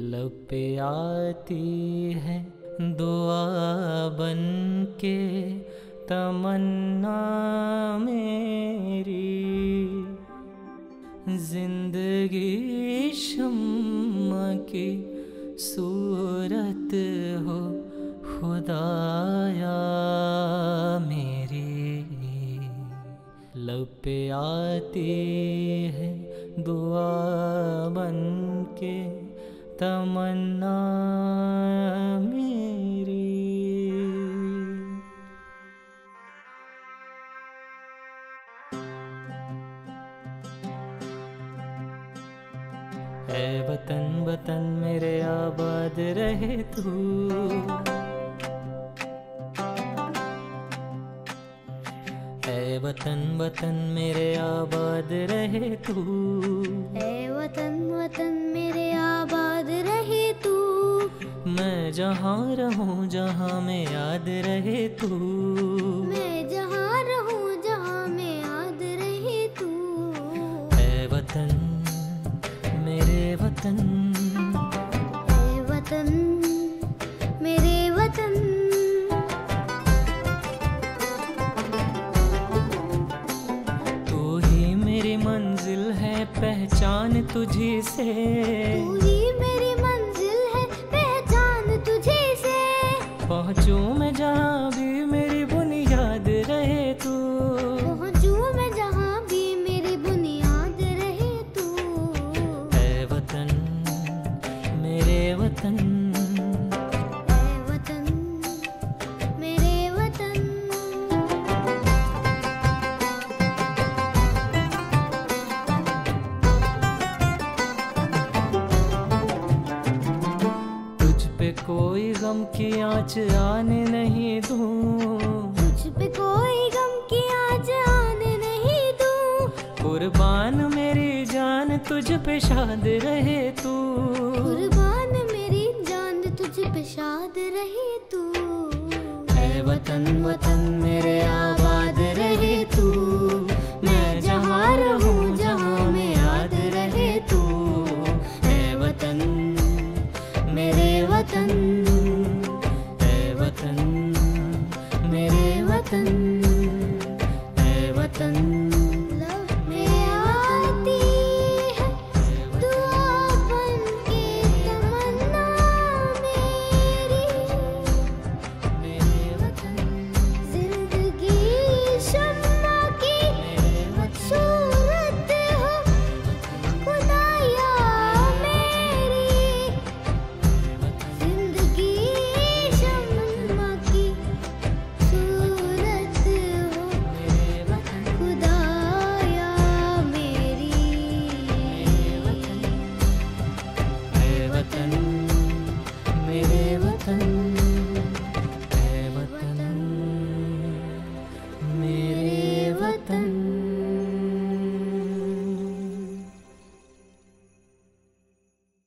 लब आती है दुआ बन के तमन्ना मेरी। ज़िंदगी शम्मा की सूरत हो, खुदाया मेरी। लब आती है दुआ बन के तमन्ना मेरी। है वतन वतन मेरे आबाद रहे तू। है वतन वतन मेरे आबाद रहे तू। जहाँ रहूँ जहाँ में याद रहे तू। मैं जहाँ रहूँ जहाँ में याद रहे तू। है वतन मेरे वतन। ए वतन मेरे वतन। तू ही मेरी मंजिल है पहचान तुझी से। गम की आँच आने नहीं दूँ। तुझ पे कोई गम की आँच आने नहीं दूँ। कुर्बान मेरी जान तुझ पे शाद रहे तू। कुर्बान मेरी जान तुझ पे शाद रहे तू। है वतन वतन मेरे आबाद